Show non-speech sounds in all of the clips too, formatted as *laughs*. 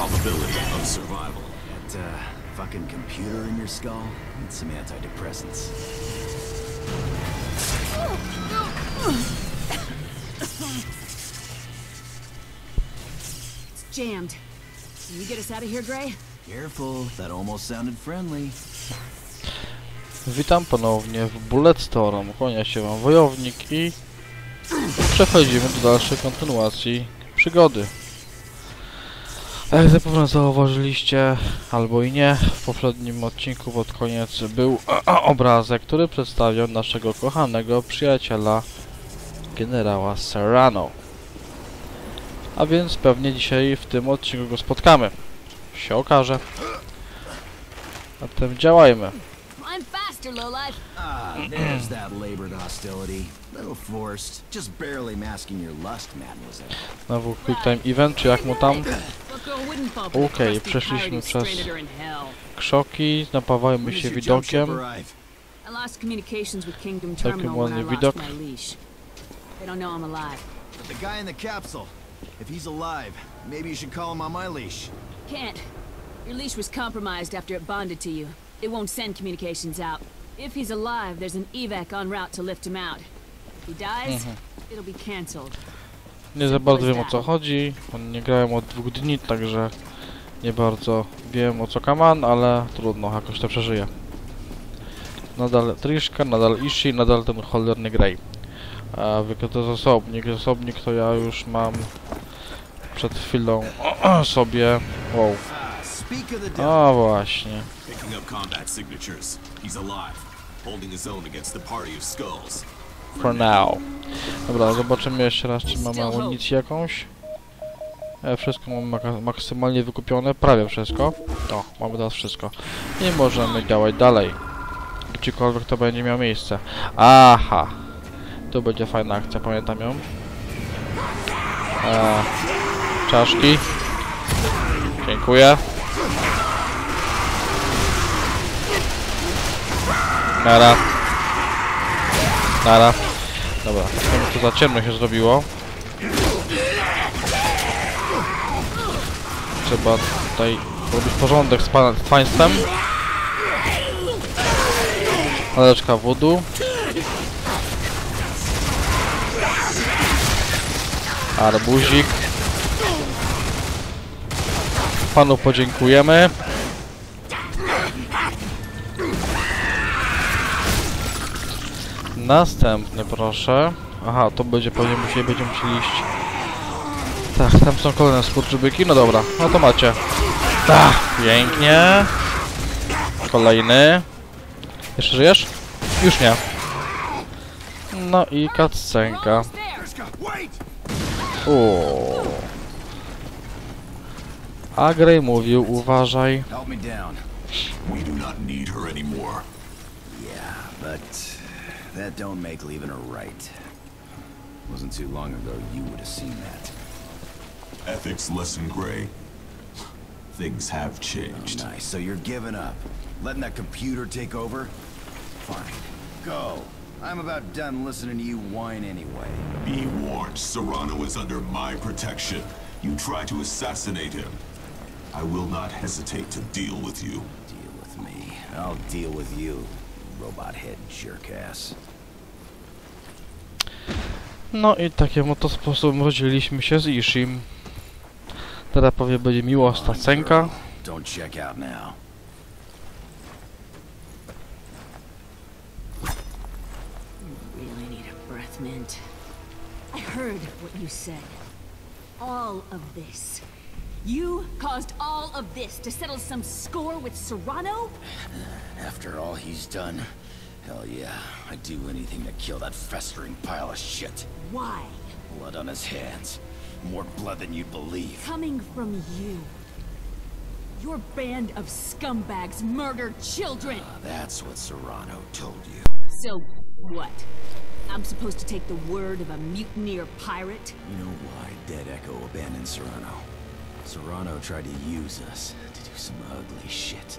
probability of survival. That uh, fucking computer in your skull needs some antidepressants. It's jammed. Can you get us out of here, Gray? Careful, that almost sounded friendly. Witam ponownie w Bulletstorm. Kłania się wam wojownik i przechodzimy do dalszej kontynuacji przygody. Jak zapewne zauważyliście, albo i nie, w poprzednim odcinku pod koniec był obrazek, który przedstawiał naszego kochanego przyjaciela, generała Serrano. A więc pewnie dzisiaj w tym odcinku go spotkamy. Się okaże. Zatem działajmy. Climb faster, lowlife. Ah, there's that labored hostility. Little forced, just barely masking your lust, mademoiselle. Znowu quick time event, czy jak mu tam? Bucko wouldn't fall for the Okej, crusty przeszliśmy pirate who przez- stranded her in. Krzoki, napawajmy When się does your jump ship widokiem. arrive? I lost communications with Kingdom Całkiem Terminal when I ładny lost widok. my leash. They don't know I'm alive. But the guy in the capsule. If he's alive, maybe you should call him on my leash. Can't. Your leash was compromised after it bonded to you. It won't send communications out. If he's alive, there's an evac en route to lift him out. If he dies, Mhm. it'll be cancelled. Nie za bardzo wiem o co chodzi. Nie grałem od dwóch dni, także nie bardzo wiem o co kaman, ale trudno, jakoś to przeżyję. Nadal Trishka, nadal Ishi, nadal ten cholerny Grey. A wykryty zasobnik. Zasobnik to ja już mam przed chwilą *clears throat* sobie... Wow. A właśnie. Picking up combat signatures. He's alive, holding his own against the party of skulls. For now. Dobra, zobaczymy jeszcze raz, czy mamy amunicję jakąś. E, wszystko mamy maka- maksymalnie wykupione, prawie wszystko. O, mamy teraz wszystko. I możemy działać dalej. Gdziekolwiek to będzie miało miejsce. Aha! Tu będzie fajna akcja, pamiętam ją. E, czaszki. Dziękuję. Nara. Nara. Dobra, to za ciemno się zrobiło. Trzeba tutaj robić porządek z, pana, z państwem. Naleczka wodu. Arbuzik. Panu podziękujemy. Następny proszę. Aha, to będzie pewnie musieli, będziemy musieli iść. Tak, tam są kolejne skurczybyki. No dobra, no to macie. Tak, pięknie. Kolejny. Jeszcze żyjesz? Już nie. No i kaccenka. Almost there. Trishka, wait! O. A Grey mówił, uważaj. But that don't make leaving her right. Wasn't too long ago you would have seen that. Ethics lesson gray. Things have Oh, changed. nice. So you're giving up. Letting that computer take over? Fine. Go. I'm about done listening to you whine anyway. Be warned, Serrano is under my protection. You try to assassinate him. I will not hesitate to deal with you. Deal with me. I'll deal with you, robot head jerkass. No i takim oto sposobem rozdzieliliśmy się z Ishim. Teraz powie będzie miłosna scenka. Don't check out now. Really need a breath mint. I heard what you said. All of this. You caused all of this to settle some score with Serrano? *sighs* After all he's done, hell yeah, I'd do anything to kill that festering pile of shit. Why? Blood on his hands. More blood than you'd believe. Coming from you. Your band of scumbags murdered children. Ah, that's what Serrano told you. So, what? I'm supposed to take the word of a mutineer pirate? You know why Dead Echo abandoned Serrano? Serrano tried to use us to do some ugly shit.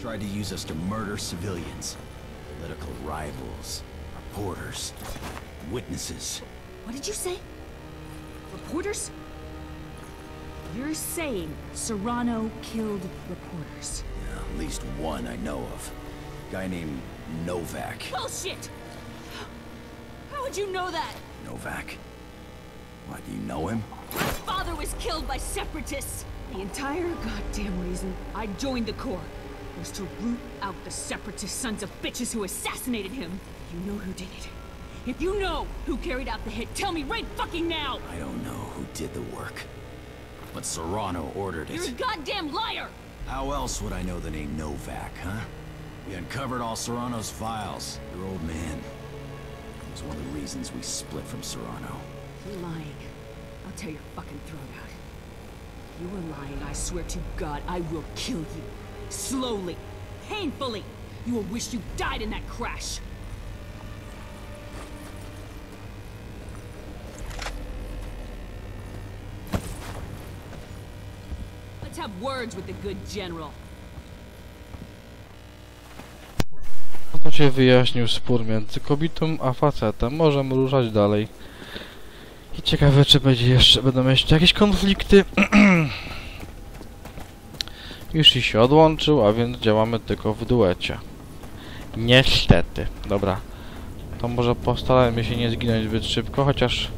Tried to use us to murder civilians, political rivals, reporters, witnesses. What did you say? Reporters? You're saying Serrano killed reporters. Yeah, at least one I know of. Guy named Novak. Bullshit! How would you know that? Novak? Why, do you know him? My father was killed by separatists! The entire goddamn reason I joined the Corps was to root out the separatist sons of bitches who assassinated him. You know who did it. If you know who carried out the hit, tell me right fucking now! I don't know who did the work. But Serrano ordered it. You're a goddamn liar! How else would I know the name Novak, huh? We uncovered all Serrano's files. Your old man. It was one of the reasons we split from Serrano. You're lying. I'll tear your fucking throat out. You are lying, I swear to God, I will kill you. Slowly. Painfully. You will wish you died in that crash. Let's have words with the good general. Się wyjaśnił spór między kobietą a facetem. Możemy ruszać dalej. I ciekawe, czy będzie jeszcze, będą jeszcze jakieś konflikty. *clears throat* Już i się odłączył, a więc działamy tylko w duecie. Niestety. Dobra. To może postarajmy się nie zginąć zbyt szybko, chociaż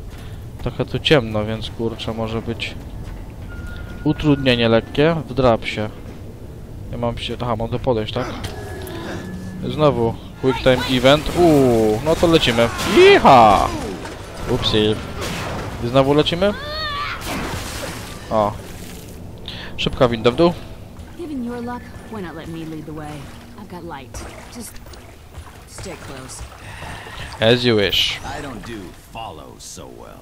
trochę tu ciemno, więc kurczę, może być utrudnienie lekkie. Wdrap się. Mam się... Aha, mam to podejść, tak? Znowu quick time event. Uuu, no to lecimy. Iha! Znowu lecimy? O. Szybka winda w dół. Given your luck, why not let me lead the way? I've got light. Just stay close. As you wish. I don't do follow so well.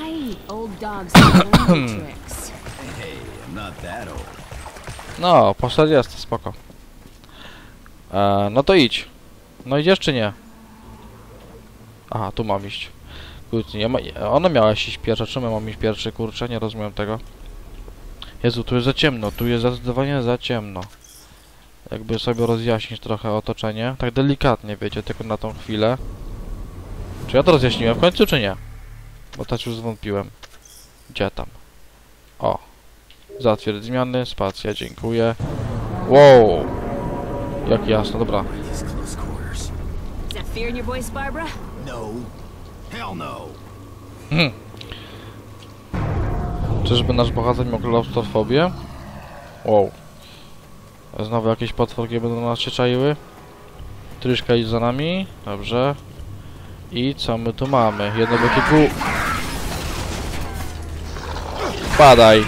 Right, old dogs learn *coughs* tricks. Hey, I'm not that old. No, postać jest, spoko. E, no to idź. No idziesz czy nie? Aha, tu mam iść. Kurczę, ja ma, ona miała iść pierwsza, czemu mam iść pierwszy, kurczę, nie rozumiem tego. Jezu, tu jest za ciemno, tu jest zdecydowanie za ciemno. Jakby sobie rozjaśnić trochę otoczenie, tak delikatnie, wiecie, tylko na tą chwilę. Czy ja to rozjaśniłem w końcu, czy nie? Bo też już zwątpiłem. Gdzie tam? O. Zatwierdź zmiany, spacja, dziękuję. Wow! Jak jasno, dobra. Like these close quarters. Is that fear in your voice, Barbara? No. Hell no. Czyżby nasz bohater miał klaustrofobię? Wow. Znowu jakieś potworki będą na nas się czaiły? Tryszka idź za nami. Dobrze. I co my tu mamy? Jedno wielkie gół... Padaj!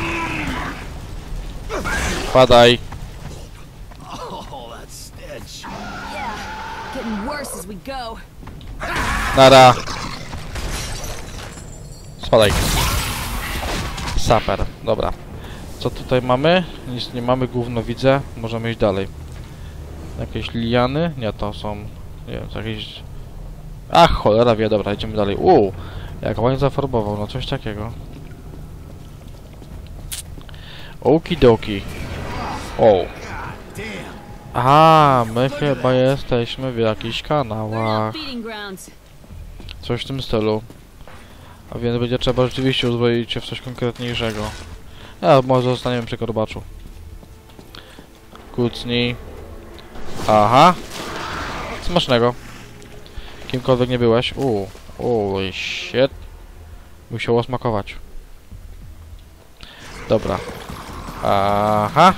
Padaj! Oh, Spadaj. Saper, dobra. Co tutaj mamy? Nic nie mamy, gówno widzę. Możemy iść dalej. Jakieś liany? Nie, to są... Nie wiem, jakieś... Ach, cholera wie, dobra, idziemy dalej. Uuu, jak ładnie zafarbował, no coś takiego. Okidoki. O. Aha, my chyba jesteśmy w jakichś kanałach. Coś w tym stylu. A więc będzie trzeba rzeczywiście uzbroić się w coś konkretniejszego. A może zostaniemy przy korbaczu. Kucnij. Aha. Smacznego. Kimkolwiek nie byłeś. Uuu. Holy shit. Musiało smakować. Dobra. Aha.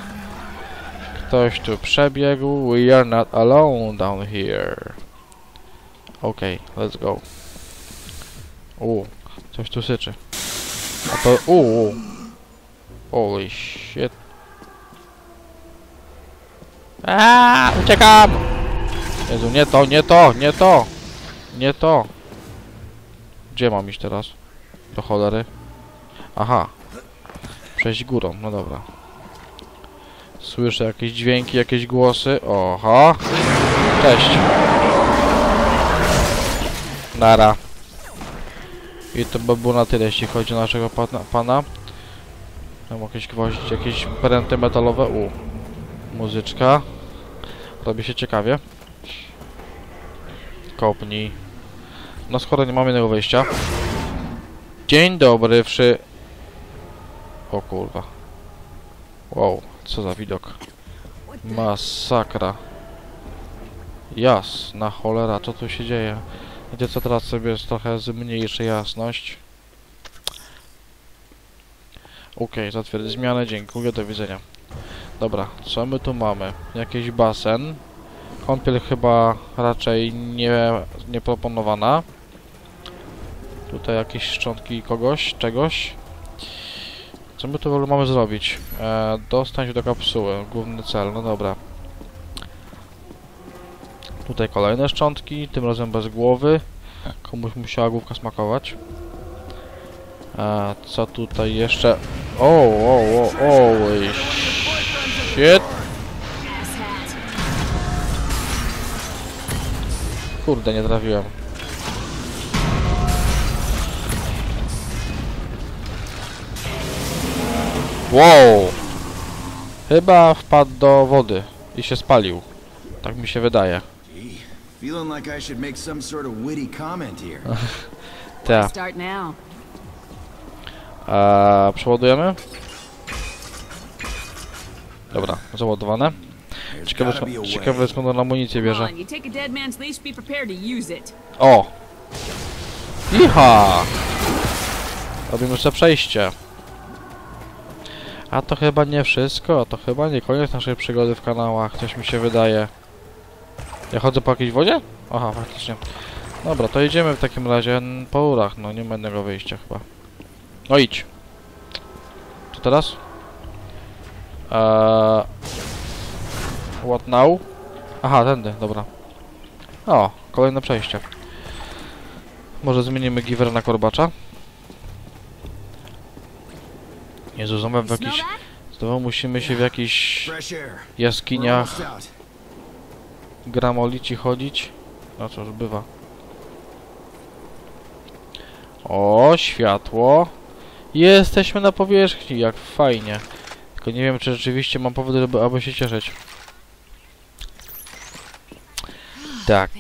Ktoś tu przebiegł. We are not alone down here. Okej, let's go. U, coś tu syczy. A to... U, Holy shit. Aaaa, uciekam! Jezu, nie to, nie to, nie to! Nie to! Gdzie mam iść teraz? Do cholery. Aha. Przejść górą, no dobra. Słyszę jakieś dźwięki, jakieś głosy. Oho! Cześć! Nara. I to by było na tyle, jeśli chodzi o naszego pana. pana. Mam jakieś gwoździe, jakieś pręty metalowe. U. Muzyczka. Robi się ciekawie. Kopnij. No skoro nie mamy innego wejścia. Dzień dobry, wszy... O kurwa. Wow, co za widok. Masakra. Jasna cholera, co tu się dzieje? Gdzie co teraz sobie jest trochę zmniejszy jasność. Okej, zatwierdzę zmianę, dziękuję, do widzenia. Dobra, co my tu mamy? Jakiś basen. Kąpiel chyba raczej nie, nie proponowana. Tutaj jakieś szczątki kogoś, czegoś. Co my tu w ogóle mamy zrobić? E, dostać do kapsuły, główny cel, no dobra. Tutaj kolejne szczątki, tym razem bez głowy. Komuś musiała główka smakować. E, co tutaj jeszcze? O, o, o, o, shit. Kurde, nie trafiłem. Wow! Chyba wpadł do wody i się spalił. Tak mi się wydaje. Feeling like I should make some sort of witty comment here. *laughs* Tak. Start now. Eee, przeładujemy? Dobra, załadowane. Ciekawe, ciekawe skąd on amunicję bierze. O! Iha! Robimy sobie przejście. A to chyba nie wszystko, a to chyba nie koniec naszej przygody w kanałach, coś mi się wydaje. Ja chodzę po jakiejś wodzie? Aha, faktycznie. Dobra, to idziemy w takim razie po urach, no nie ma innego wyjścia chyba. No idź. Co teraz? Eee... What now? Aha, tędy, dobra. O, kolejne przejście. Może zmienimy giver na korbacza? Jezu, znowu w jakiś... Znowu musimy się w jakichś jaskiniach out. gramolici chodzić. No cóż, bywa. O, światło. Jesteśmy na powierzchni, jak fajnie. Tylko nie wiem, czy rzeczywiście mam powody, żeby aby się cieszyć. Tak.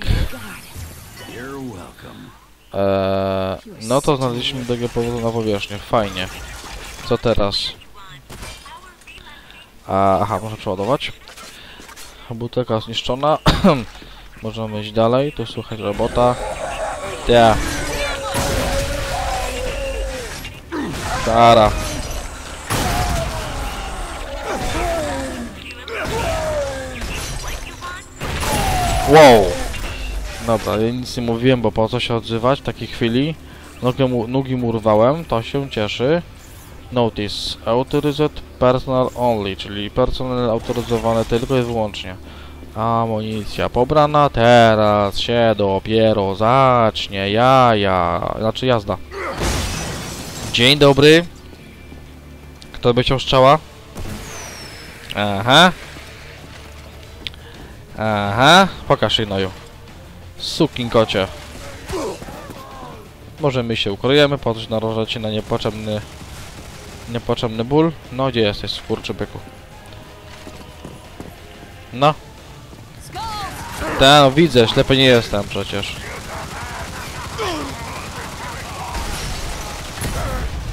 Eee, no to znaleźliśmy tego powodu na powierzchni. Fajnie. Co teraz? Aha, można przeładować. Butelka zniszczona. *clears throat* Możemy iść dalej. Tu słychać robota. Ja. Stara. Wow. Dobra, ja nic nie mówiłem, bo po co się odzywać w takiej chwili? Nogę mu, nogi mu urwałem, to się cieszy. Notice. Authorized personal only, czyli personel autoryzowany tylko i wyłącznie. Amunicja pobrana, teraz się dopiero zacznie jaja, znaczy jazda. Dzień dobry. Kto by chciał strzała? Aha. Aha, pokaż się noju. Sukin kocie. Może my się ukryjemy, że narażać się na niepotrzebny... Niepotrzebny ból. No, gdzie jesteś, byku? No. Ta, no widzę, ślepy nie jestem przecież.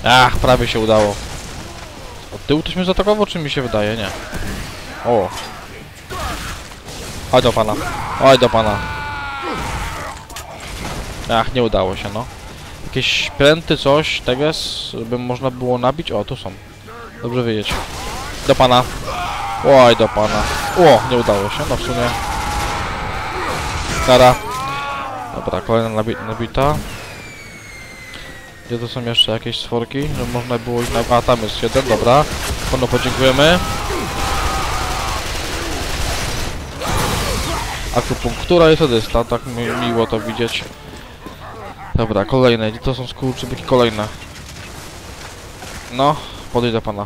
Ach, prawie się udało. Od tyłu ktoś mnie zaatakował, czy mi się wydaje? Nie. O. Chodź do pana. Chodź do pana. Ach, nie udało się, no. Jakieś pręty, coś, teges, by można było nabić? O, tu są. Dobrze wiedzieć. Do pana. Oj, do pana. O, nie udało się, no w sumie. Stara. Dobra, kolejna nabi nabita. Gdzie to są jeszcze jakieś stworki, że można było ich na... A, tam jest jeden, dobra. Panu podziękujemy. Akupunktura jest odysta, tak mi miło to widzieć. Dobra, kolejne, gdzie to są skurczybyki kolejne? No, podejdę pana.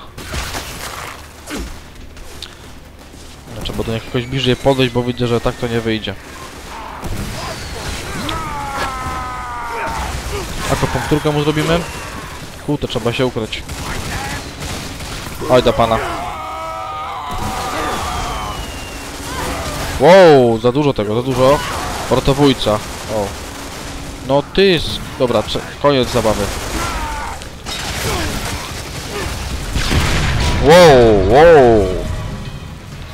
No, Trzeba do jakiegoś bliżej podejść, bo widzę, że tak to nie wyjdzie. Akupunkturkę mu zrobimy? Kurde, trzeba się ukryć. Oj do pana. Wow, za dużo tego, za dużo. Portowójca. O. No ty... Dobra, koniec zabawy. Wow, wow.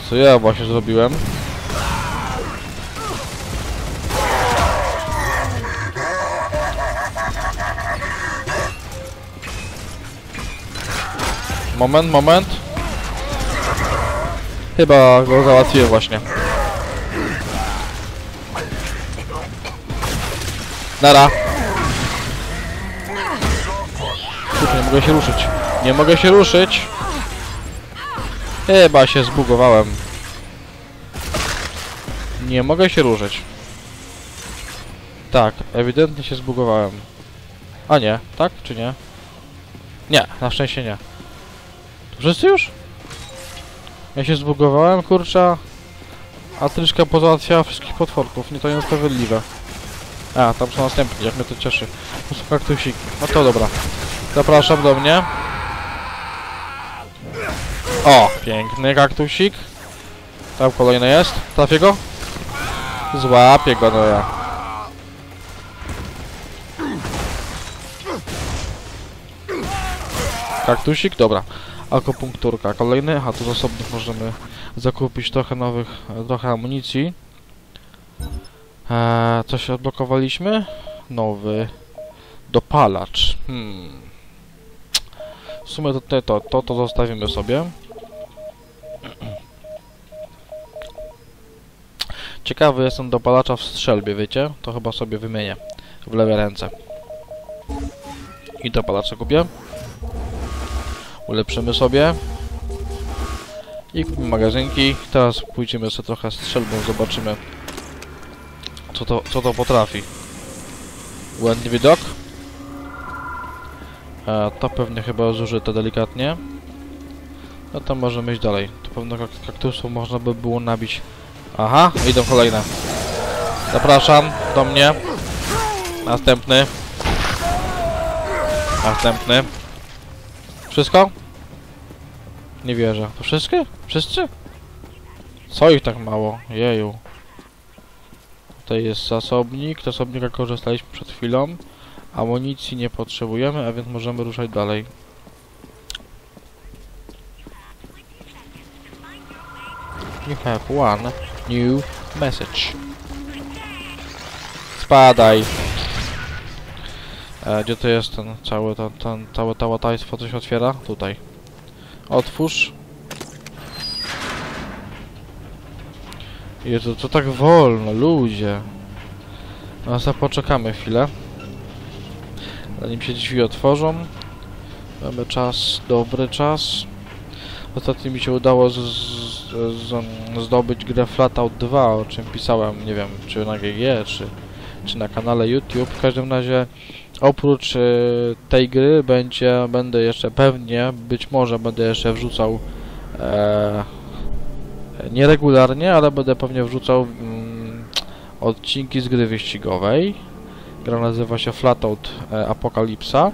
Co ja właśnie zrobiłem? Moment, moment. Chyba go załatwiłem właśnie. Nara. Kurczę, nie mogę się ruszyć. Nie mogę się ruszyć. Chyba się zbugowałem. Nie mogę się ruszyć. Tak, ewidentnie się zbugowałem. A nie, tak czy nie? Nie, na szczęście nie. To wszyscy już? Ja się zbugowałem, kurczę. A Tryszka pozałatwiała wszystkich potworków. Nie to niesprawiedliwe. A, tam są następni, jak mnie to cieszy. To są. No to dobra. Zapraszam do mnie. O, piękny kaktusik. Tam kolejny jest. Trafię go? Złapię go, no ja. Kaktusik? Dobra. Akupunkturka. Kolejny. A tu z osobnych możemy zakupić trochę nowych, trochę amunicji. Eee, coś odblokowaliśmy? Nowy dopalacz. Hmm. W sumie to, to, to, to, zostawimy sobie. Ciekawy jestem dopalacza w strzelbie, wiecie? To chyba sobie wymienię w lewej ręce. I dopalacza kupię. Ulepszymy sobie. I kupimy magazynki. Teraz pójdziemy sobie trochę strzelbą, zobaczymy co to, co to potrafi. Błędny widok. E, to pewnie chyba zużyte delikatnie. No to możemy iść dalej. Tu pewno kak kaktusów można by było nabić. Aha, idą kolejne. Zapraszam do mnie. Następny. Następny. Wszystko? Nie wierzę. To wszystkie? Wszyscy? Co ich tak mało? Jeju. Tutaj jest zasobnik. Zasobnika korzystaliśmy przed chwilą. Amunicji nie potrzebujemy, a więc możemy ruszać dalej. You have one new message. Spadaj. E, gdzie to jest ten cały, ten, ten, całe to łatajstwo, co się otwiera? Tutaj. Otwórz. Jezu, to tak wolno, ludzie. No, za poczekamy chwilę. Zanim się drzwi otworzą. Mamy czas, dobry czas. Ostatnio mi się udało z, z, z, zdobyć grę Flatout 2, o czym pisałem, nie wiem, czy na GG, czy, czy na kanale YouTube. W każdym razie, oprócz e, tej gry będzie, będę jeszcze pewnie, być może będę jeszcze wrzucał e, nieregularnie, ale będę pewnie wrzucał mm, odcinki z gry wyścigowej. Gra nazywa się Flatout e, Apokalipsa.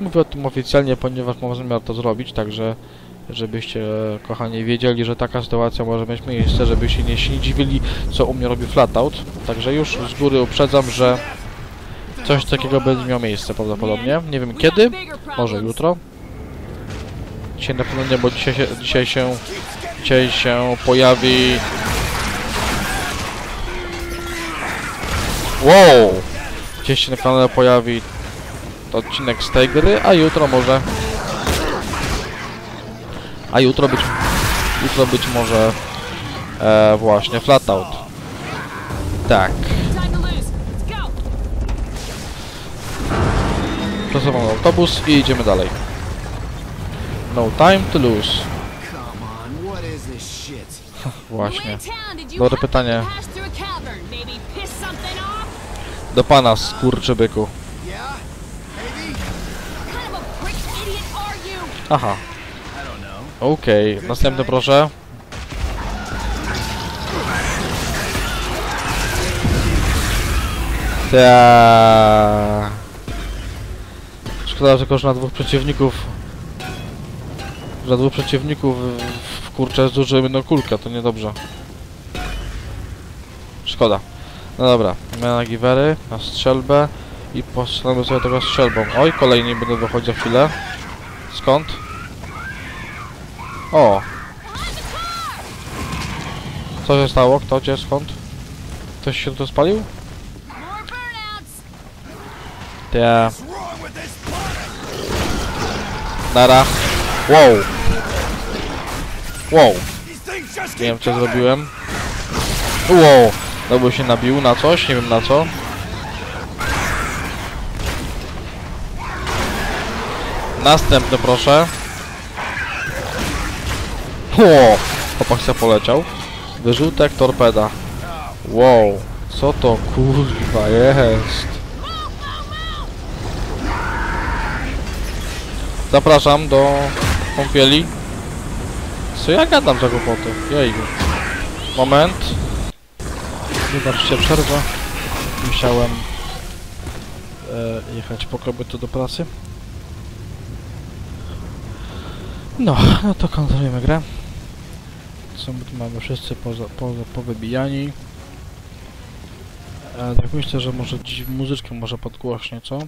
Mówię o tym oficjalnie, ponieważ mam zamiar to zrobić, także żebyście, kochani, wiedzieli, że taka sytuacja może mieć miejsce, żebyście nie się nie dziwili, co u mnie robi Flatout. Także już z góry uprzedzam, że coś takiego będzie miało miejsce prawdopodobnie. Nie wiem kiedy, może jutro. Dzisiaj na pewno nie, bo dzisiaj się, dzisiaj się, dzisiaj się pojawi... Wow! Dzisiaj się na kanale pojawi odcinek z tej gry, a jutro może... A jutro być... Jutro być może... E, właśnie, Flatout. Tak. Przesuwam autobus i idziemy dalej. No time to lose. Maybe piss something off? Do pana, skurczybyku. Aha, okej. Następny proszę. Ta. Szkoda tylko, że na dwóch przeciwników... że Na dwóch przeciwników kurczę zużyłem jedną kulkę, to niedobrze. Szkoda. No dobra, mamy na giwery, na strzelbę i postrzelamy sobie tego strzelbą. Oj, kolejni będą wychodzić za chwilę. Skąd? O! Co się stało? Kto? Gdzie? Skąd? Ktoś się tu spalił? Ja. Nara. Wow. Wow. Nie wiem co zrobiłem. Wow. Znowu się nabił na coś, nie wiem na co. Następny proszę. O, chłopak się poleciał. Wyrzutek torpeda. Wow, co to kurwa jest? Zapraszam do kąpieli. Co ja gadam za głupoty? Jejku. Moment. Wybaczcie przerwę. Musiałem e, jechać po kobietę do pracy. No, no to kontrolujemy grę. Co my tu mamy? Wszyscy poza, poza, powybijani. E, tak myślę, że może dziś muzyczkę może podgłośnie, co?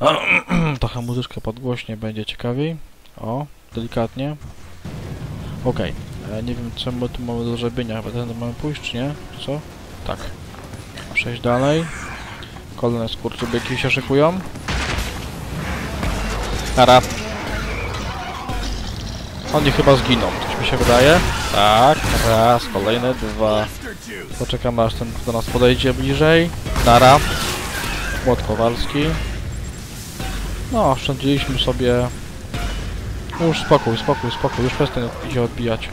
*clears throat* Trochę muzyczkę podgłośnie będzie ciekawiej. O, delikatnie. Okej. E, Nie wiem my tu mamy do zrobienia. Chyba ten mamy pójść, czy nie? Co? Tak. Przejść dalej. Kolejne skurczybyki się szykują. Nara. Oni chyba zginą, coś mi się wydaje. Tak, raz, kolejne dwa. Poczekamy aż ten do nas podejdzie bliżej. Nara. Młot Kowalski. No, oszczędziliśmy sobie... Już spokój, spokój, spokój, już przestań się odbijać.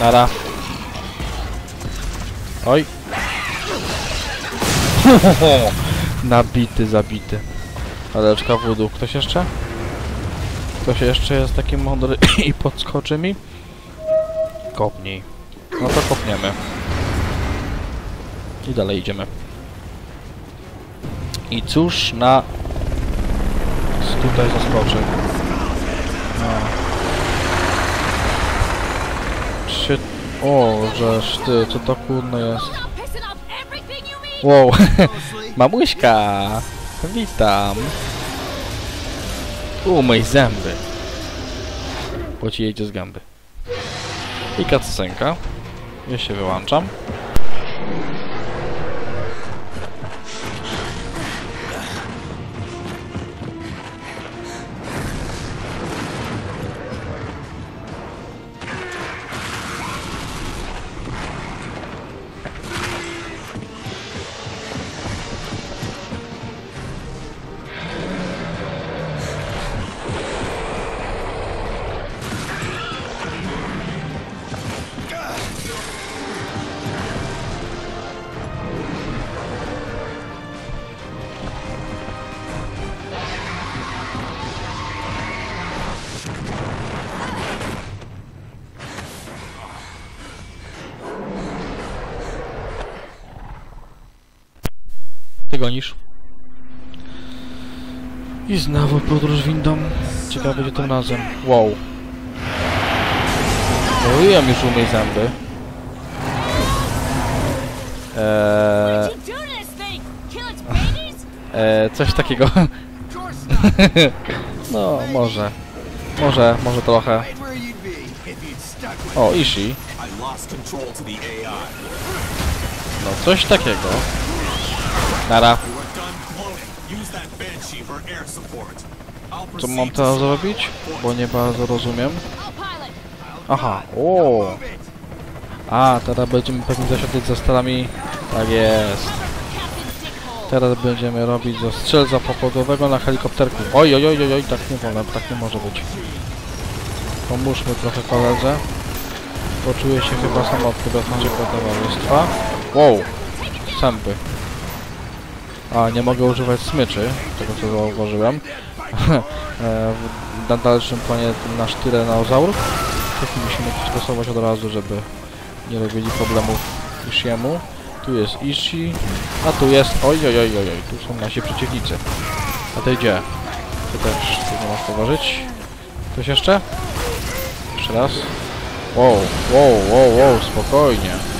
Nara. Oj. *laughs* Nabity, zabity. Aleczka wudu. Ktoś jeszcze? Ktoś jeszcze jest taki mądry *clears throat* i podskoczy mi? Kopnij. No to kopniemy. I dalej idziemy. I cóż na... tutaj zaskoczy? No. Się... O, żeż ty, co to kurno jest? Wow, *laughs* mamuśka! Witam! Umyj zęby! Bo ci jedzie z gęby. I kacenka. Ja się wyłączam. Ty gonisz. I znowu podróż windą. Ciekawe gdzie tym razem. Wow. Mówiłem już umyj zęby. Eee, eee, coś takiego. *laughs* no, może. Może, może trochę. O, Ishi. No, coś takiego. Nara. Co mam teraz zrobić? Bo nie bardzo rozumiem. Aha, o. A, teraz będziemy pewnie zasiadać za starami. Tak jest. Teraz będziemy robić ze strzelca pokładowego na helikopterku. Oj, oj, oj, oj, tak nie wolno, tak nie może być. Pomóżmy trochę koledze. Poczuję się chyba samotny bez naszego towarzystwa. Wow, sępy. A, nie mogę używać smyczy, tego co zauważyłem. *laughs* E, Na dalszym planie nasz tyrenozaur. Tak musimy stosować od razu, żeby nie robili problemów Ishiemu. Tu jest Ishi, a tu jest... Oj, oj, oj, oj, tu są nasi przeciwnicy. A ty gdzie? Ty też tu nie poważyć. Ktoś jeszcze? Jeszcze raz. Wow, wow, wow, wow, spokojnie.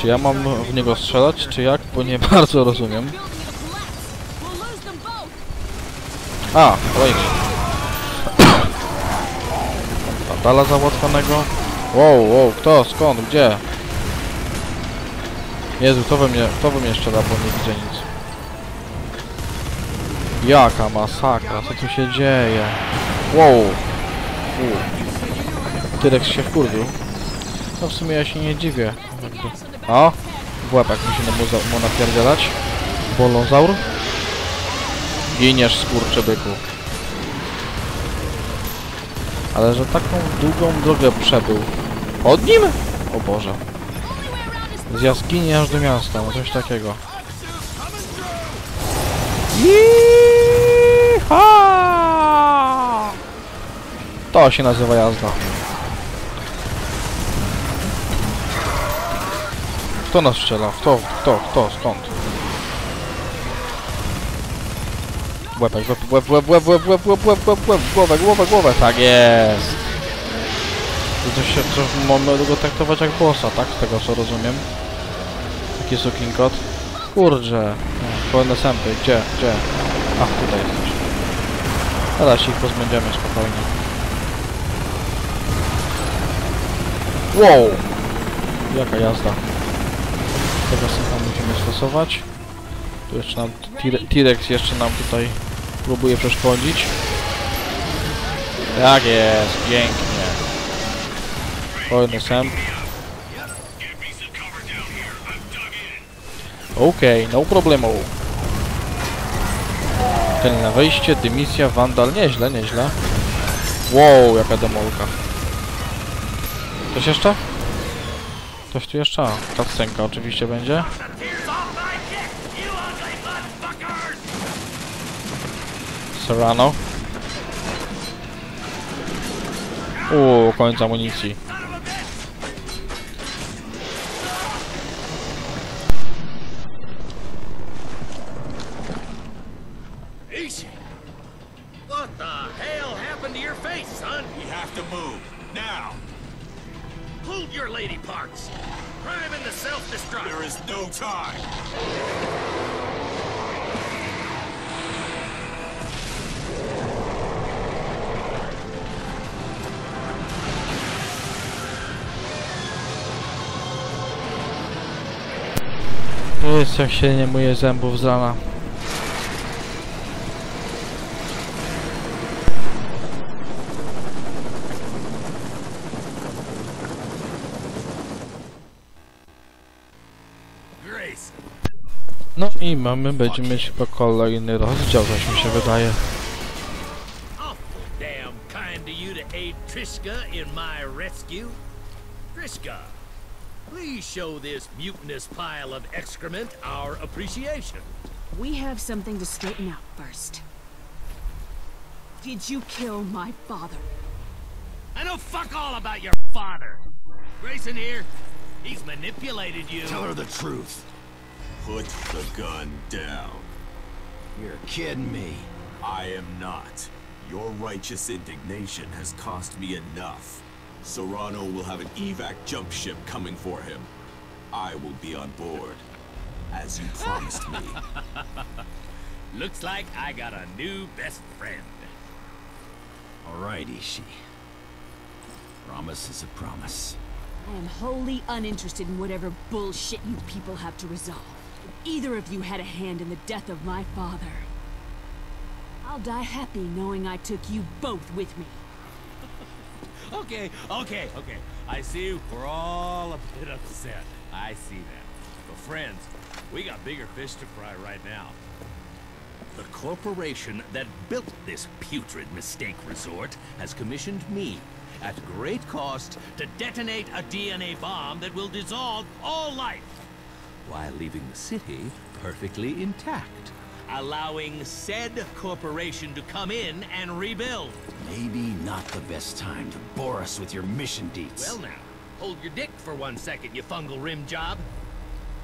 Czy ja mam w niego strzelać, czy jak? Bo nie *laughs* bardzo rozumiem. A, kolejny. Dala załatwonego. Wow, wow, kto, skąd, gdzie? Jezu, to we mnie, to we mnie jeszcze da, bo nie widzę nic. Jaka masakra, co tu się dzieje? Wow. U. Tyrek się wkurwił. No w sumie ja się nie dziwię. O! W łebek musimy mu, mu napierdzielać. Bolozaur. Giniesz, skurczybyku. Ale że taką długą drogę przebył. Pod nim? O Boże. Z jaskini aż do miasta, no coś takiego. To się nazywa jazda. Kto nas strzela? Kto? Kto? Kto? Skąd? Łepek, łeb, łeb, łeb, łeb, łeb, łeb, łeb, łeb, łeb, łeb, głowę, głowę, głowę, tak jest! To się, to mamy go traktować jak bossa, tak? Z tego co rozumiem. Taki sukinkot. Kurczę. No, Pełne sępy, gdzie, gdzie? Ach, tutaj jesteś. Teraz ich pozbędziemy spokojnie. Wow! Jaka jazda. Tego synka musimy stosować. Tu jeszcze nam T-Rex jeszcze nam tutaj próbuje przeszkodzić. Tak jest, pięknie. Kolejny sęp. Okej, no problemu. Tylne wejście, dymisja, wandal. Nieźle, nieźle. Wow, jaka demolka. Coś jeszcze? Coś tu jeszcze? A, Cutscenka oczywiście będzie. Serrano. Uuu, koniec amunicji. Ishi! What the hell happened to your face, son? We have to move. Now! Hold your lady parts. Prime in the self-destruct. There is no time! Jest jak się nie myje zębów z rana. Grace. No i mamy, będziemy mieć chyba kolejny rozdział, coś mi się wydaje. Awful damn kind of you to aid Trishka in my rescue. Trishka, please show this mutinous pile of excrement our appreciation. We have something to straighten out first. Did you kill my father? I know fuck all about your father. Grayson here, he's manipulated you. Tell her the truth. Put the gun down. You're kidding me. I am not. Your righteous indignation has cost me enough. Serrano will have an evac jump ship coming for him. I will be on board, as you promised me. *laughs* Looks like I got a new best friend. All right, Ishi. Promise is a promise. I am wholly uninterested in whatever bullshit you people have to resolve. If either of you had a hand in the death of my father, I'll die happy knowing I took you both with me. *laughs* Okay, okay, okay. I see we're all a bit upset. I see that. But friends, we got bigger fish to fry right now. The corporation that built this putrid mistake resort has commissioned me, at great cost, to detonate a DNA bomb that will dissolve all life, while leaving the city perfectly intact, allowing said corporation to come in and rebuild. Maybe not the best time to bore us with your mission deets. Well now, hold your dick for one second, you fungal rim job.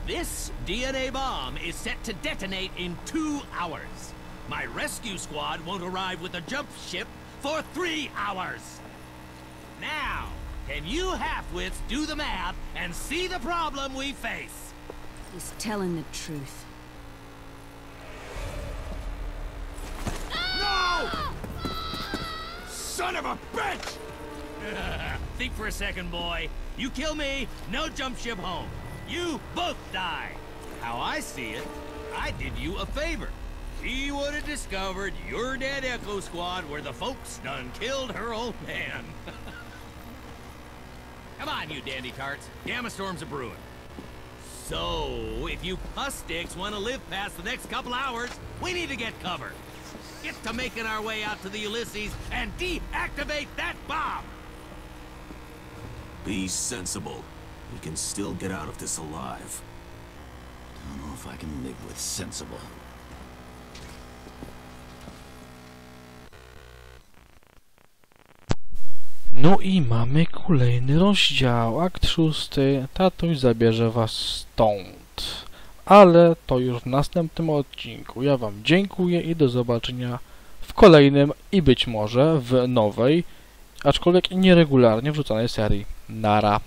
This DNA bomb is set to detonate in two hours. My rescue squad won't arrive with a jump ship for three hours. Now, can you halfwits do the math and see the problem we face? He's telling the truth. No! son of a bitch! *laughs* Think for a second, boy. You kill me, no jump ship home. You both die. How I see it, I did you a favor. She would have discovered your dead Echo Squad where the folks done killed her old man. *laughs* Come on, you dandy tarts. Gamma storms are brewing. So, if you puss sticks want to live past the next couple hours, we need to get cover. Get to making our way out to the Ulysses and deactivate that bomb! Be sensible. We can still get out of this alive. I don't know if I can live with sensible. No i mamy kolejny rozdział, akt szósty. Tatuś zabierze was stąd. Ale to już w następnym odcinku. Ja wam dziękuję i do zobaczenia w kolejnym i być może w nowej, aczkolwiek nieregularnie wrzucanej serii. Nara.